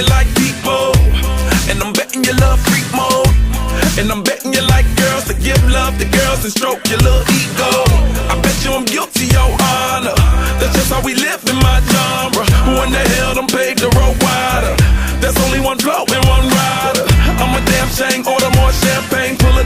You like people, and I'm betting you love freak mode, and I'm betting you like girls to give love to girls and stroke your little ego. I bet you I'm guilty, your honor. That's just how we live in my genre. Who in the hell done paved the road wider? There's only one flow and one rider. I'm a damn shame, order more champagne, pull